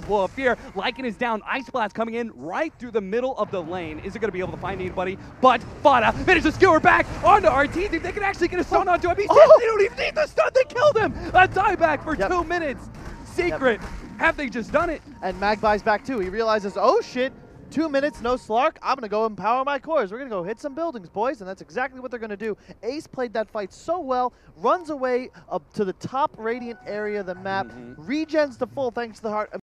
Blow up Fear. Lycan is down. Ice Blast coming in right through the middle of the lane. Is it going to be able to find anybody? But FATA manages to skewer back onto RT. They can actually get a stun onto him. He says Oh. they don't even need the stun. They killed him. A dieback for Yep. two minutes. Secret. Have they just done it? And Magpie's back too. He realizes, oh shit, two minutes, no Slark. I'm gonna go empower my cores. We're gonna go hit some buildings, boys, and that's exactly what they're gonna do. Ace played that fight so well, runs away up to the top Radiant area of the map, Mhm. regens the full thanks to the heart.